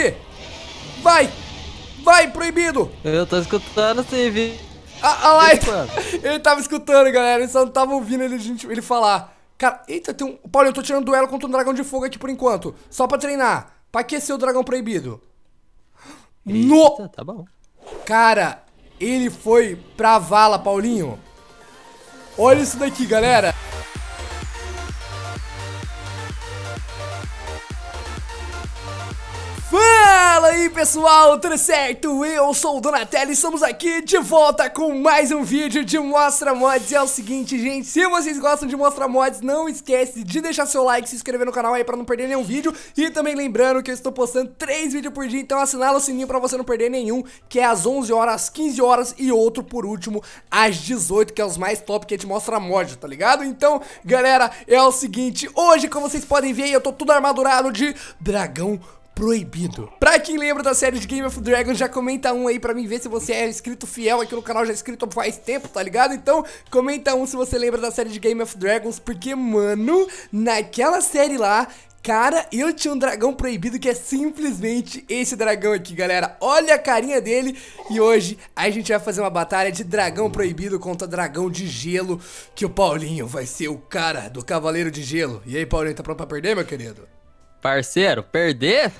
aqui. Vai. Vai, proibido. Eu tô escutando sim, viu? Ah, ah lá, ele tava escutando, galera. Ele só não tava ouvindo ele, gente, ele falar. Cara, eita, tem um... Paulo, eu tô tirando duelo contra um dragão de fogo aqui por enquanto. Só pra treinar. Pra aquecer o dragão proibido. Eita, no... Tá bom. Cara, ele foi pra vala, Paulinho. Olha isso daqui, galera. Fala aí pessoal, tudo certo? Eu sou o Donatello e estamos aqui de volta com mais um vídeo de Mostra Mods é o seguinte gente, se vocês gostam de Mostra Mods, não esquece de deixar seu like, se inscrever no canal aí pra não perder nenhum vídeo E também lembrando que eu estou postando 3 vídeos por dia, então assinala o sininho pra você não perder nenhum Que é às 11 horas, às 15 horas e outro por último às 18 Que é os mais top que a gente mostra mod, tá ligado? Então galera, é o seguinte, hoje como vocês podem ver eu tô tudo armadurado de dragão proibido. Pra quem lembra da série de Game of Dragons, já comenta um aí pra mim ver se você é inscrito fiel aqui no canal, já é inscrito faz tempo, tá ligado? Então, comenta um se você lembra da série de Game of Dragons, porque, mano, naquela série lá, Cara, eu tinha um dragão proibido que é simplesmente esse dragão aqui, galera. Olha a carinha dele. E hoje a gente vai fazer uma batalha de dragão proibido contra dragão de gelo. Que o Paulinho vai ser o cara do Cavaleiro de Gelo. E aí, Paulinho, tá pronto pra perder, meu querido? Parceiro, perder?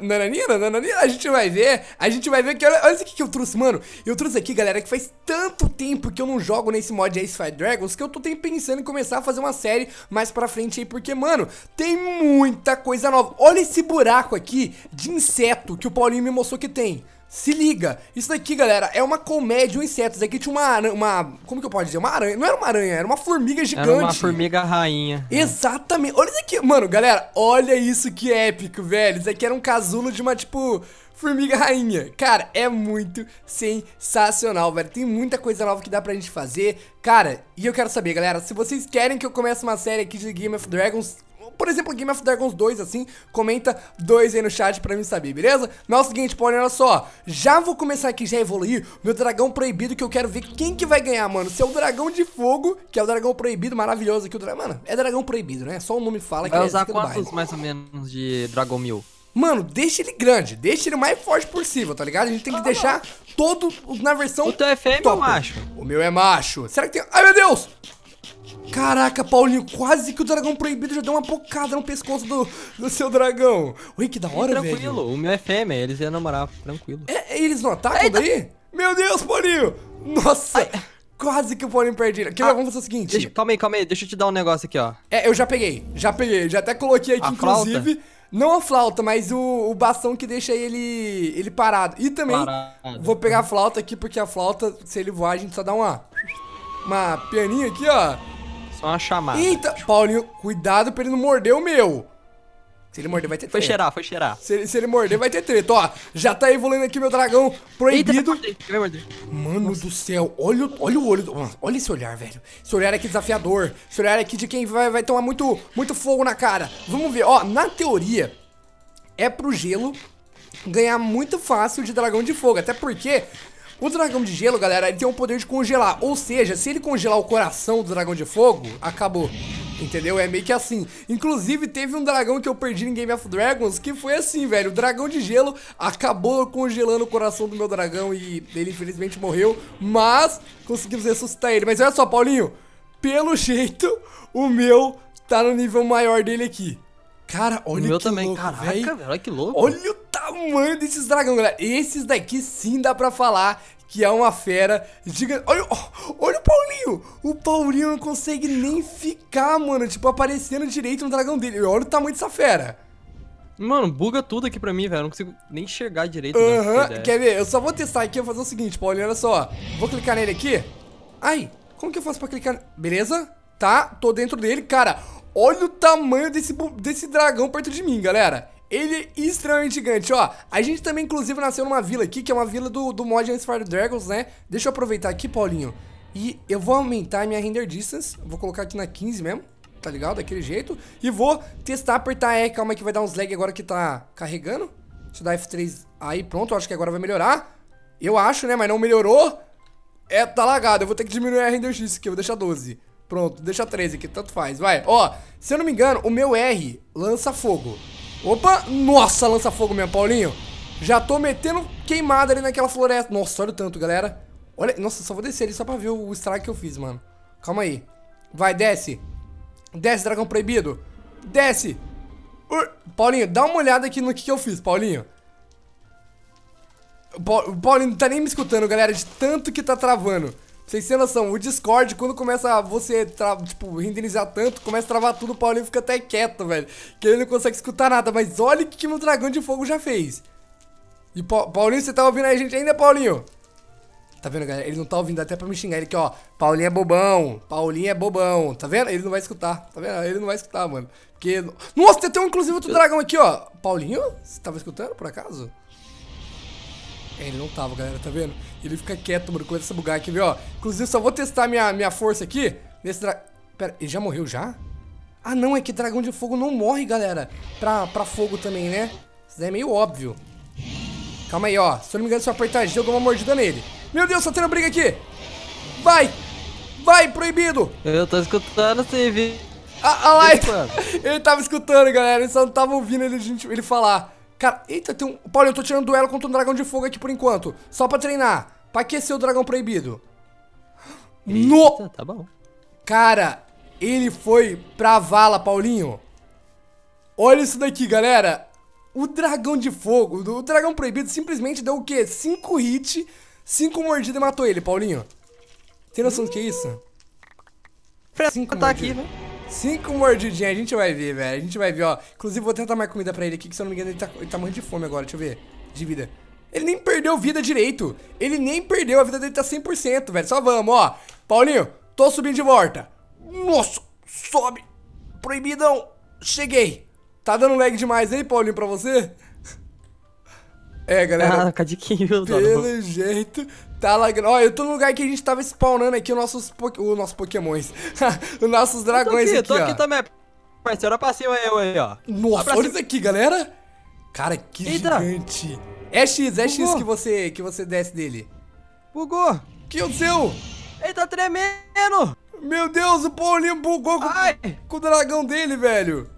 Nananina, nananina, a gente vai ver, a gente vai ver que, olha, olha isso aqui que eu trouxe, mano. Eu trouxe aqui, galera, que faz tanto tempo que eu não jogo nesse mod Ace Fight Dragons Que eu tô pensando em começar a fazer uma série mais pra frente aí Porque, mano, tem muita coisa nova. Olha esse buraco aqui de inseto que o Paulinho me mostrou que tem se liga, isso daqui, galera, é uma comédia um inseto. Isso aqui tinha uma aranha, uma... Como que eu posso dizer? Uma aranha. Não era uma aranha, era uma formiga gigante. Era uma formiga rainha. Exatamente. Olha isso aqui. Mano, galera, olha isso que épico, velho. Isso aqui era um casulo de uma, tipo... Formiga rainha. Cara, é muito sensacional, velho. Tem muita coisa nova que dá pra gente fazer. Cara, e eu quero saber, galera, se vocês querem que eu comece uma série aqui de Game of Dragons, por exemplo, Game of Dragons 2, assim, comenta dois aí no chat pra mim saber, beleza? Mas é o seguinte, pô, olha só, já vou começar aqui, já evoluir meu dragão proibido, que eu quero ver quem que vai ganhar, mano. Se é o dragão de fogo, que é o dragão proibido, maravilhoso aqui, o dragão, mano, é dragão proibido, né? Só o nome fala que vai é usar quantos mais ou menos de Dragon Mil? Mano, deixa ele grande, deixa ele o mais forte possível, tá ligado? A gente tem que deixar todo na versão O teu é fêmea ou macho? O meu é macho. Será que tem... Ai, meu Deus! Caraca, Paulinho, quase que o dragão proibido já deu uma bocada no pescoço do, do seu dragão. Ui, que da hora, tranquilo, velho. Tranquilo, o meu é fêmea, eles iam namorar, tranquilo. É, eles não atacam Eita. daí? Meu Deus, Paulinho! Nossa! Ai. Quase que o Paulinho perdi. Aqui, ah, vamos fazer o seguinte. Deixa, calma aí, calma aí, deixa eu te dar um negócio aqui, ó. É, eu já peguei, já peguei. Já até coloquei aqui, a inclusive. Flauta? Não a flauta, mas o, o bastão que deixa ele, ele parado. E também parado. vou pegar a flauta aqui, porque a flauta, se ele voar, a gente só dá uma, uma pianinha aqui, ó. Só uma chamada. Eita, Paulinho, cuidado pra ele não morder o meu. Se ele morder, vai ter treta. Foi cheirar, foi cheirar. Se ele, se ele morder, vai ter treta. Ó, já tá evoluindo aqui meu dragão proibido. Eita, vai morder. Mano Nossa. do céu, olha, olha o olho. Do... Olha esse olhar, velho. Esse olhar aqui desafiador. Esse olhar aqui de quem vai, vai tomar muito, muito fogo na cara. Vamos ver, ó, na teoria, é pro gelo ganhar muito fácil de dragão de fogo. Até porque o dragão de gelo, galera, ele tem o poder de congelar. Ou seja, se ele congelar o coração do dragão de fogo, acabou. Entendeu? É meio que assim. Inclusive, teve um dragão que eu perdi em Game of Dragons que foi assim, velho. O dragão de gelo acabou congelando o coração do meu dragão e ele infelizmente morreu. Mas conseguimos ressuscitar ele. Mas olha só, Paulinho. Pelo jeito, o meu tá no nível maior dele aqui. Cara, olha o meu que também. louco, Caraca, velho. Olha que louco. Olha o tamanho desses dragões, galera. Esses daqui sim dá pra falar que é uma fera gigante. Olha, olha o Paulinho. O Paulinho não consegue nem ficar, mano, tipo, aparecendo direito no dragão dele. Olha o tamanho dessa fera. Mano, buga tudo aqui pra mim, velho. Eu não consigo nem enxergar direito. Aham, uhum. quer ver? Eu só vou testar aqui, eu vou fazer o seguinte, Paulinho, olha só. Vou clicar nele aqui. Ai, como que eu faço pra clicar? Beleza? Tá, tô dentro dele. Cara, olha o tamanho desse, desse dragão perto de mim, galera. Ele é extremamente gigante, ó. A gente também, inclusive, nasceu numa vila aqui, que é uma vila do, do mod Fire Dragons, né? Deixa eu aproveitar aqui, Paulinho. E eu vou aumentar a minha render distance. Vou colocar aqui na 15 mesmo, tá ligado? Daquele jeito. E vou testar, apertar E. Calma que vai dar uns lag agora que tá carregando. Deixa eu dar F3 aí, pronto. Eu acho que agora vai melhorar. Eu acho, né? Mas não melhorou. É, tá lagado. Eu vou ter que diminuir a render distance aqui. Eu vou deixar 12. Pronto, deixa 13 aqui, tanto faz. Vai, ó. Se eu não me engano, o meu R lança fogo. Opa, nossa, lança fogo mesmo, Paulinho. Já tô metendo queimada ali naquela floresta. Nossa, olha o tanto, galera. Olha, nossa, só vou descer ali só pra ver o estrago que eu fiz, mano. Calma aí. Vai, desce. Desce, dragão proibido. Desce. Uh, Paulinho, dá uma olhada aqui no que, que eu fiz, Paulinho. Pa Paulinho não tá nem me escutando, galera, de tanto que tá travando. Vocês têm noção, o Discord, quando começa você, tipo, renderizar tanto, começa a travar tudo, o Paulinho fica até quieto, velho. Que ele não consegue escutar nada, mas olha o que, que meu dragão de fogo já fez. E pa Paulinho, você tá ouvindo a gente ainda, Paulinho? Tá vendo, galera? Ele não tá ouvindo até pra me xingar. Ele aqui, ó. Paulinho é bobão. Paulinho é bobão. Tá vendo? Ele não vai escutar. Tá vendo? Ele não vai escutar, mano. Porque... Nossa, tem um, inclusive, outro dragão aqui, ó. Paulinho? Você tava escutando, por acaso? Ele não tava, galera, tá vendo? Ele fica quieto, mano, começa a bugar aqui, viu, ó. Inclusive, só vou testar minha, minha força aqui. Nesse dragão... Pera, ele já morreu já? Ah, não, é que dragão de fogo não morre, galera. Pra, pra fogo também, né? Isso daí é meio óbvio. Calma aí, ó. Se eu não me engano, se eu apertar G, eu dou uma mordida nele. Meu Deus, tá tendo briga aqui. Vai. Vai, proibido. Eu tô escutando sim, vi. Ah, ah lá, ele, ele tava escutando, galera. Ele só não tava ouvindo ele, ele falar. Cara, eita, tem um... Paulo, eu tô tirando duelo contra um dragão de fogo aqui por enquanto. Só pra treinar. Pra aquecer o dragão proibido. Eita, no... Tá bom. Cara, ele foi pra vala, Paulinho. Olha isso daqui, galera. O dragão de fogo, o dragão proibido simplesmente deu o quê? 5 hits, 5 mordidas e matou ele, Paulinho. Tem noção do que é isso? Cinco tá aqui, né? Cinco mordidinhas, a gente vai ver, velho. A gente vai ver, ó. Inclusive, vou tentar mais comida pra ele aqui, que se eu não me engano, ele tá, ele tá morrendo de fome agora. Deixa eu ver. De vida. Ele nem perdeu vida direito. Ele nem perdeu, a vida dele tá 100%, velho. Só vamos, ó. Paulinho, tô subindo de volta. Nossa, sobe. Proibidão. Cheguei. Tá dando lag demais aí, Paulinho, pra você? É, galera. Ah, cadiquinho, Pelo jeito, tá lagando. Ó, eu tô no lugar que a gente tava spawnando aqui os nossos, os nossos pokémons. os nossos dragões eu tô aqui, aqui, tô aqui também. Parceiro, pra cima eu aí, ó. Nossa, olha isso aqui, galera. Cara, que Eita. gigante. É X, é X que você, que você desce dele. Bugou. Que o seu? Ele tá tremendo. Meu Deus, o Paulinho bugou com, com, o dragão dele, velho.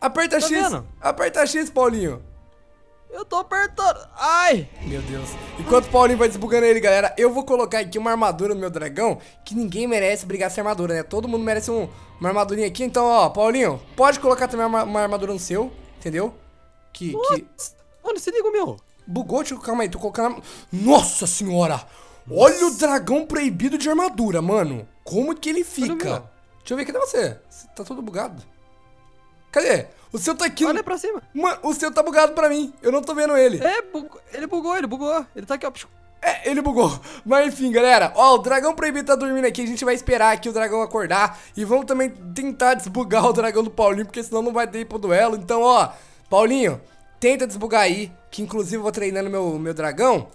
Aperta tá X. Vendo? Aperta X, Paulinho. Eu tô apertando. Ai! Meu Deus. Enquanto o Paulinho vai desbugando ele, galera, eu vou colocar aqui uma armadura no meu dragão, que ninguém merece brigar sem armadura, né? Todo mundo merece um, uma armadurinha aqui. Então, ó, Paulinho, pode colocar também uma, uma armadura no seu, entendeu? Que, que... Mano, você liga meu. Bugou, tio, calma aí, tô colocando... Nossa senhora! Olha o dragão proibido de armadura, mano. Como que ele fica? Deixa eu ver, cadê você? Você tá todo bugado. Cadê? O seu tá aqui. Olha pra cima. Mano, o seu tá bugado pra mim. Eu não tô vendo ele. É, ele bugou, ele bugou. Ele tá aqui, ó. É, ele bugou. Mas enfim, galera. Ó, o dragão proibido tá dormindo aqui. A gente vai esperar aqui o dragão acordar. E vamos também tentar desbugar o dragão do Paulinho, porque senão não vai ter ir pro duelo. Então, ó, Paulinho, tenta desbugar aí. Que inclusive eu vou treinando meu, meu dragão.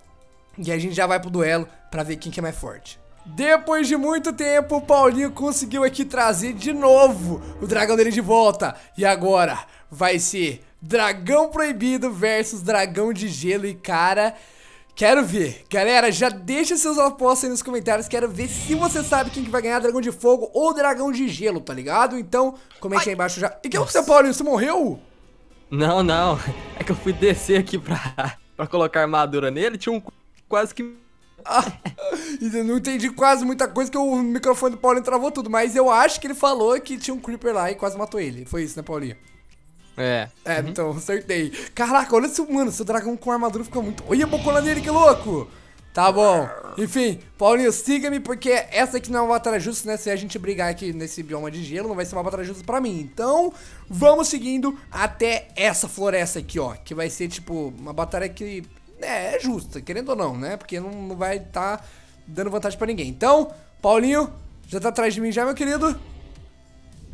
E a gente já vai pro duelo pra ver quem que é mais forte. Depois de muito tempo, o Paulinho conseguiu aqui trazer de novo o dragão dele de volta. E agora vai ser Dragão Proibido versus Dragão de Gelo. E cara, quero ver. Galera, já deixa seus apostas aí nos comentários. Quero ver se você sabe quem que vai ganhar Dragão de Fogo ou Dragão de Gelo, tá ligado? Então, comente Ai. aí embaixo já. E que é o seu Paulinho? Você morreu? Não, não. É que eu fui descer aqui pra, pra colocar armadura nele. Tinha um quase que ah, não entendi quase muita coisa que o microfone do Paulinho travou tudo, mas eu acho que ele falou que tinha um Creeper lá e quase matou ele. Foi isso, né, Paulinho? É. É, uhum. então, acertei. Caraca, olha esse, mano, seu dragão com armadura fica muito... Olha a bocona dele, que louco! Tá bom. Enfim, Paulinho, siga-me, porque essa aqui não é uma batalha justa, né? Se a gente brigar aqui nesse bioma de gelo, não vai ser uma batalha justa pra mim. Então, vamos seguindo até essa floresta aqui, ó. Que vai ser, tipo, uma batalha que é, é justa, querendo ou não, né? Porque não, não vai estar tá dando vantagem pra ninguém. Então, Paulinho, já tá atrás de mim já, meu querido?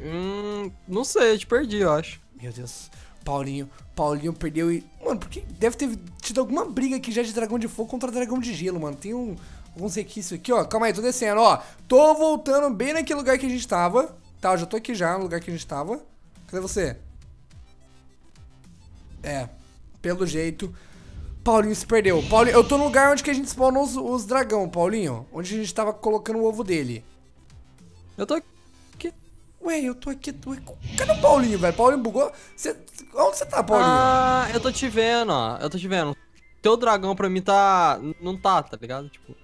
Hum, não sei, eu te perdi, eu acho. Meu Deus, Paulinho, Paulinho perdeu e... Mano, porque deve ter tido alguma briga aqui já de dragão de fogo contra dragão de gelo, mano. Tem um, alguns requisitos aqui, ó. Calma aí, tô descendo, ó. Tô voltando bem naquele lugar que a gente tava. Tá, eu já tô aqui já, no lugar que a gente tava. Cadê você? É, pelo jeito... Paulinho se perdeu. Paulinho, eu tô no lugar onde que a gente spawnou os, os dragão, Paulinho. Onde a gente tava colocando o ovo dele. Eu tô aqui. Ué, eu tô aqui. Tô... Cadê o Paulinho, velho? Paulinho bugou? Cê... Onde você tá, Paulinho? Ah, eu tô te vendo, ó. Eu tô te vendo. Teu dragão pra mim tá. Não tá, tá ligado? Tipo.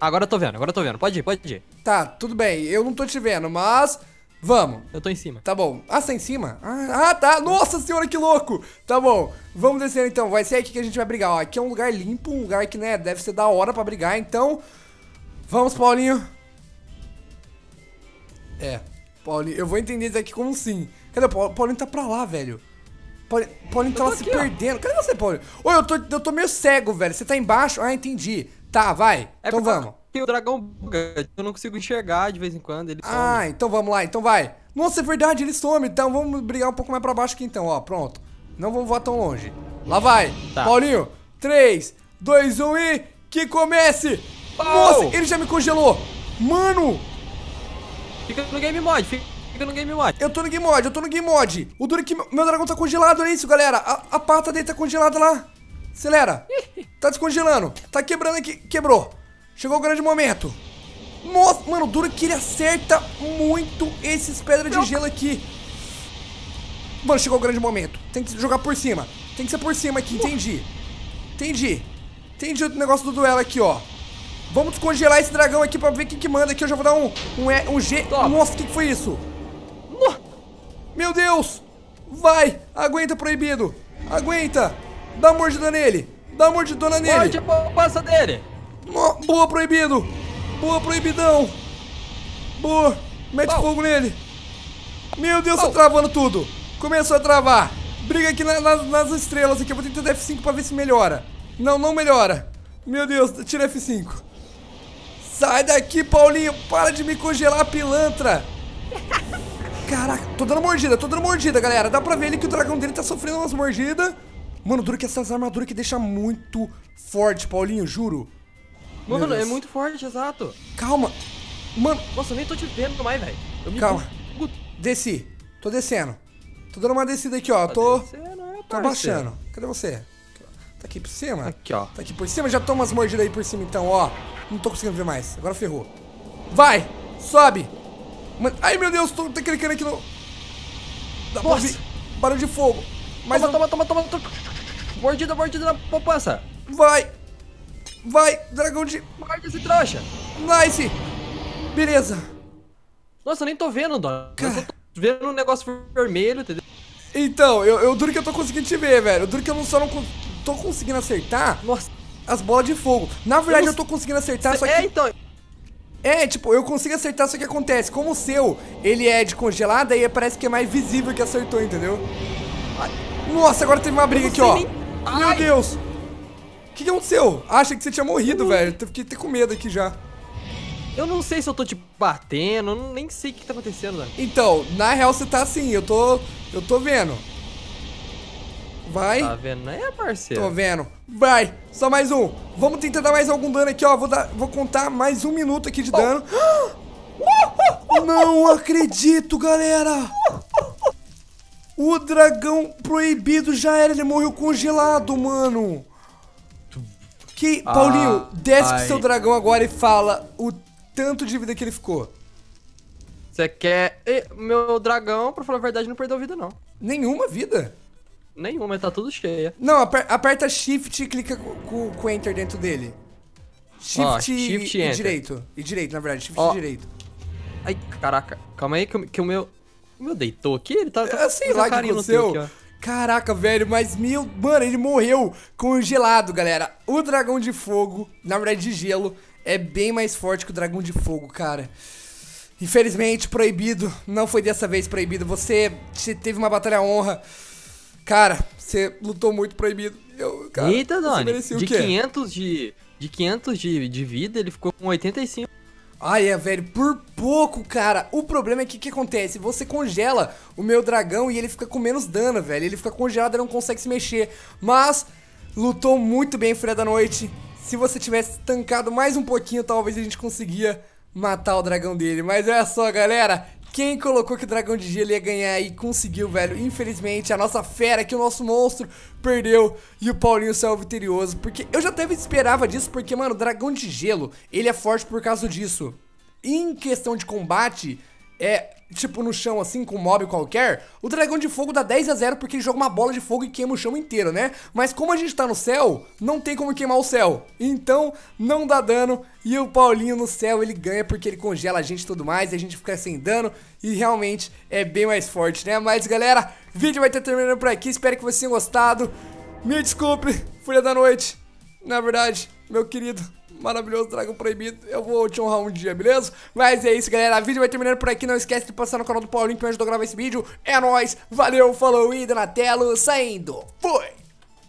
Agora eu tô vendo, agora eu tô vendo. Pode ir, pode ir. Tá, tudo bem. Eu não tô te vendo, mas. Vamos. Eu tô em cima. Tá bom. Ah, você tá em cima? Ah, ah, tá. Nossa senhora, que louco. Tá bom. Vamos descer então. Vai ser aqui que a gente vai brigar. Ó, aqui é um lugar limpo, um lugar que, né, deve ser da hora pra brigar. Então, vamos, Paulinho. É. Paulinho, eu vou entender isso aqui como sim. Cadê o Paulinho? Paulinho tá pra lá, velho. Paulinho, Paulinho tá lá se aqui, ó. perdendo. Cadê você, Paulinho? Ô, eu tô, eu tô meio cego, velho. Você tá embaixo? Ah, entendi. Tá, vai. É então vamos. Que o dragão buga. Eu não consigo enxergar de vez em quando. Ele some. Ah, então vamos lá, então vai. Nossa, é verdade, ele some. Então vamos brigar um pouco mais pra baixo aqui então, ó. Pronto. Não vamos voar tão longe. Lá vai. Tá. Paulinho, 3, 2, 1 e que comece. Pau. Nossa, ele já me congelou. Mano, Fica no game mod, fica fica no game mod. eu tô no game mod, eu tô no game mod. O duro é que meu- meu dragão tá congelado, olha isso, galera. A, a pata dele tá congelada lá. Acelera. Tá descongelando. Tá quebrando aqui. Quebrou. Chegou o grande momento. Nossa, mano, o duro que ele acerta muito esses pedras de gelo aqui. Mano, chegou o grande momento. Tem que jogar por cima. Tem que ser por cima aqui, entendi. Entendi. Entendi o negócio do duelo aqui, ó. Vamos descongelar esse dragão aqui pra ver quem que manda aqui. Eu já vou dar um, um, E- um G. Toma. Nossa, o que, que foi isso? Meu Deus! Vai! Aguenta, proibido! Aguenta! Dá uma mordida nele! Dá uma mordidona nele! Morde a poupança dele. Boa, proibido! Boa, proibidão! Boa! Mete fogo nele! Meu Deus, tá Pau. travando tudo! Começou a travar! Briga aqui na- nas, nas estrelas aqui, eu vou tentar dar F5 pra ver se melhora. Não, não melhora. Meu Deus, tira F5. Sai daqui, Paulinho! Para de me congelar, pilantra! Caraca, tô dando mordida, tô dando mordida, galera. Dá pra ver que o dragão dele tá sofrendo umas mordidas. Mano, duro que essas armaduras que deixa muito forte, Paulinho, juro. Mano, é Deus. muito forte, exato. Calma. Mano, Nossa, eu nem tô te vendo mais, velho. Me Calma. bugo. desci. Tô descendo. Tô dando uma descida aqui, ó. Tô, Você não é tô abaixando. Cadê você? Tá aqui por cima? Aqui, ó. Tá aqui por cima. Já toma umas mordidas aí por cima, então, ó. Não tô conseguindo ver mais. Agora ferrou. Vai! Sobe! Mano, ai, meu Deus, tô, tô clicando aqui no... Dá pra Nossa. ouvir barulho de fogo. Mas Toma, não- toma, toma, toma, toma. Mordida, mordida na poupança. Vai! Vai, dragão de... Morde esse trouxa. Nice! Beleza. Nossa, eu nem tô vendo. Eu Cara. só tô vendo um negócio vermelho, entendeu? Então, eu, eu duro que eu tô conseguindo te ver, velho. Eu duro que eu não só não tô conseguindo acertar Nossa. as bolas de fogo. Na verdade, Eu eu, não- tô conseguindo acertar, só que... É, então. É, tipo, eu consigo acertar, só que acontece. Como o seu, ele é de congelada, aí parece que é mais visível que acertou, entendeu? Ai, Nossa, agora teve uma briga Eu aqui, ó. nem- Meu. Deus. O que, que aconteceu? Acha que você tinha morrido, velho. Eu fiquei com medo aqui já. Eu não sei se eu tô te batendo, eu nem sei o que tá acontecendo, Dona. Então, na real você tá assim, eu tô. Eu tô vendo. Vai. Tá vendo? É, parceiro. Tô vendo. Vai. Só mais um. Vamos tentar dar mais algum dano aqui, ó. Vou, dar, vou contar mais um minuto aqui de dano. Não acredito, galera. O dragão proibido já era. Ele morreu congelado, mano. Que. Ah, Paulinho, desce com ai. seu dragão agora e fala o tanto de vida que ele ficou. Você quer. Ê, Meu dragão, pra falar a verdade, não perdeu vida, não. Nenhuma vida. Nenhuma, tá tudo cheia. Não, aper- aperta shift e clica com, com- enter dentro dele. Shift, Ó, e- shift e, e direito. E direito, na verdade. Shift Ó. e direito. Ai, caraca. Calma aí que, o- que o meu. O meu deitou aqui? Ele tá. tá Eu sei lá o que aconteceu. aqui. Caraca, velho, mas meu. Mano, ele morreu congelado, galera. O dragão de fogo, na verdade de gelo, é bem mais forte que o dragão de fogo, cara. Infelizmente, proibido. Não foi dessa vez proibido. Você te- teve uma batalha honra. Cara, você lutou muito proibido. Eu, cara, Eita, Doni. De quê? 500 de. De 500 de, de vida, ele ficou com 85. Ai, é, velho, por pouco, cara. O problema é que o que acontece? Você congela o meu dragão e ele fica com menos dano, velho. Ele fica congelado e não consegue se mexer. Mas lutou muito bem, Fúria da Noite. Se você tivesse tancado mais um pouquinho, talvez a gente conseguia matar o dragão dele. Mas olha só, galera. Quem colocou que o dragão de gelo ia ganhar e conseguiu, velho. Infelizmente, a nossa fera aqui, o nosso monstro, perdeu e o Paulinho saiu vitorioso. Porque eu já até esperava disso, porque, mano, o dragão de gelo, ele é forte por causa disso. Em questão de combate, é tipo, no chão assim, com um mob qualquer, o dragão de fogo dá 10 a 0 porque ele joga uma bola de fogo e queima o chão inteiro, né? Mas como a gente tá no céu, não tem como queimar o céu. Então, não dá dano e o Paulinho no céu ele ganha porque ele congela a gente e tudo mais, e a gente fica sem dano e realmente é bem mais forte, né? Mas galera, vídeo vai ter terminando por aqui, espero que vocês tenham gostado. Me desculpe, Fúria da Noite. Na verdade, meu querido, maravilhoso dragão proibido. Eu vou te honrar um dia, beleza? Mas é isso, galera. O vídeo vai terminando por aqui. Não esquece de passar no canal do Paulinho que me ajudou a gravar esse vídeo. É nóis. Valeu, falou e Donatello saindo. Fui!